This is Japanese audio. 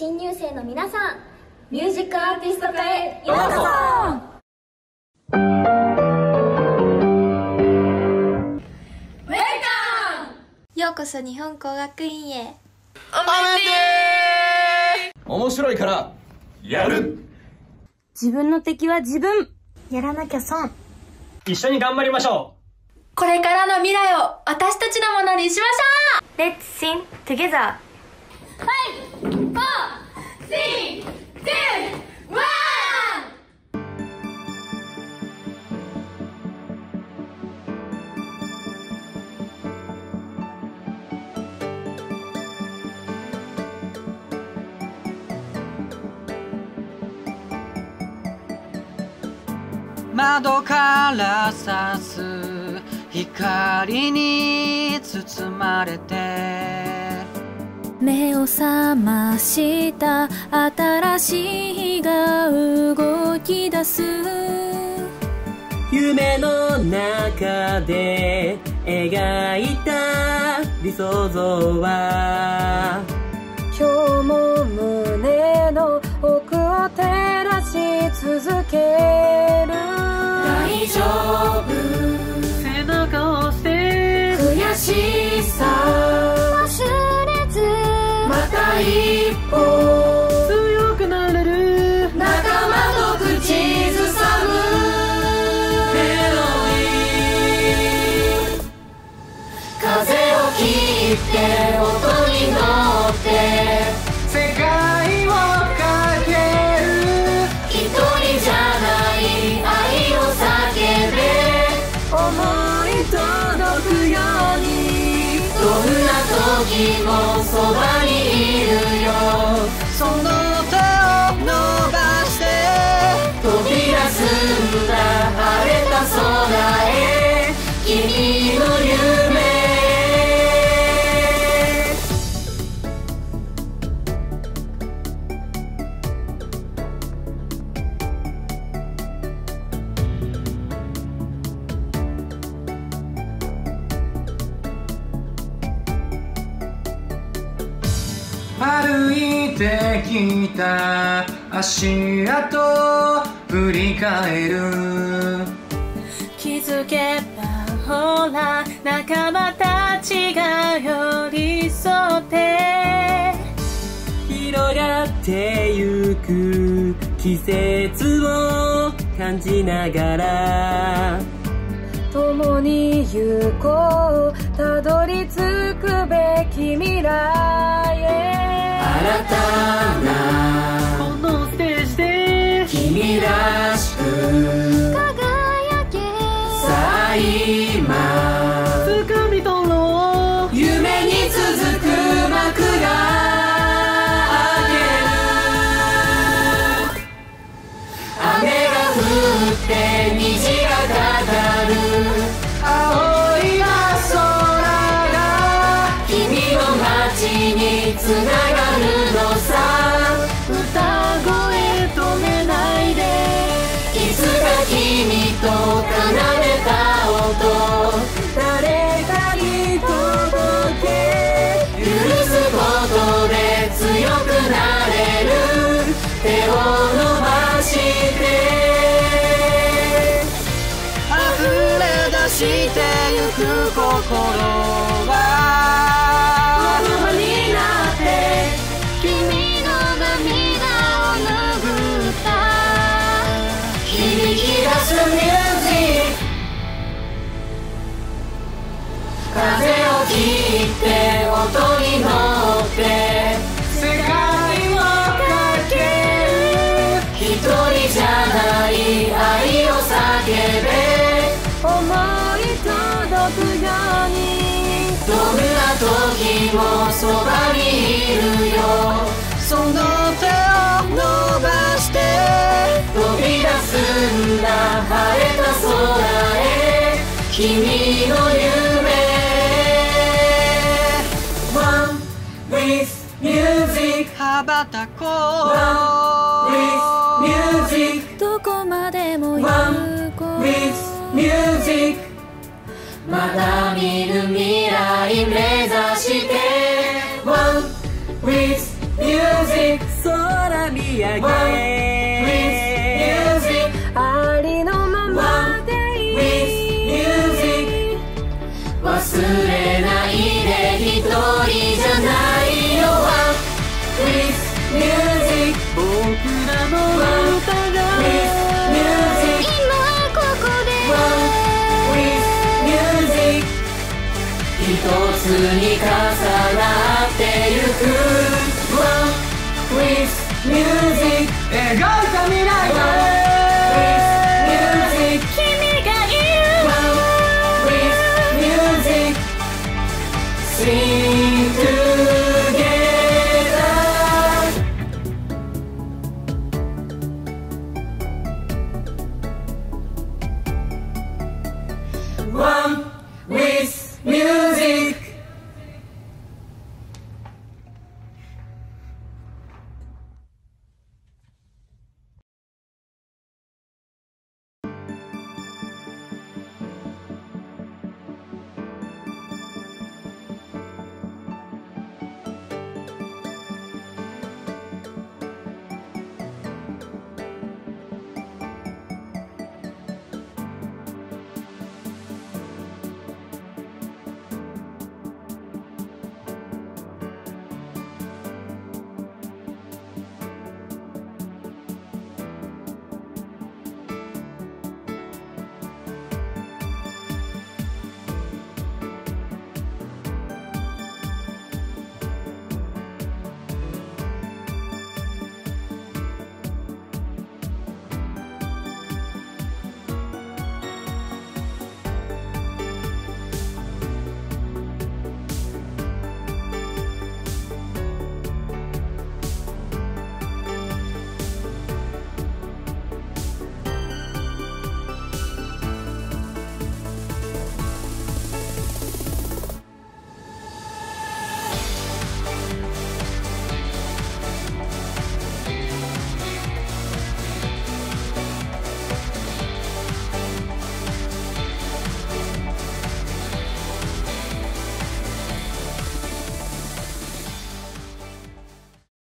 新入生の皆さんミュージックアーティスト科へようこそ。ようこそ日本工学院へ。面白いからやる。自分の敵は自分。やらなきゃ損。一緒に頑張りましょこれからの未来を私たちのものにしましょう。Let's sing together 窓から差す光に包まれて目を覚ました。新しい日が動き出す。夢の中で描いた理想像は。今日も胸の奥を照らし続ける。大丈夫。背中を押して。悔しさ一歩強くなれる。仲間と口ずさむ。メロディ風を切って音に乗って。世界をかける。一人じゃない愛を叫べ。思い届くように。どんな時もそばに飛てきた。足跡振り返る。気づけばほら仲間たちが寄り添って。広がってゆく季節を感じながら。共に行こう。たどり着くべき未来へ新してゆく心は時もそばにいるよ。その手を伸ばして飛び出すんだ。晴れた空へ君の夢。One with music. 羽ばたこう One with music. どこまでも行こう One with music. まだ見ぬ未来。目指して One with music 上げ One with music ありのままで with いい music 忘れないで一人じゃないよ One with music スに重なってゆく Rock with music 描いた未来だワン・ウィス・